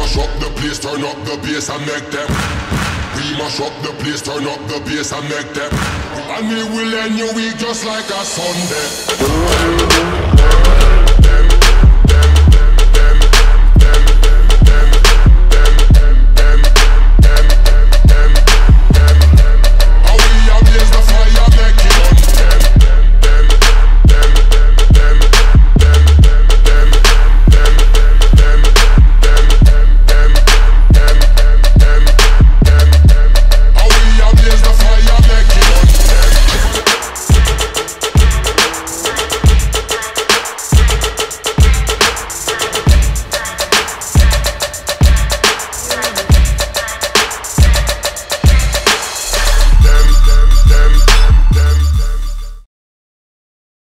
mash up the place, turn up the bass and make them. We mash up the place, turn up the bass and make them. And we will end your week just like a Sunday.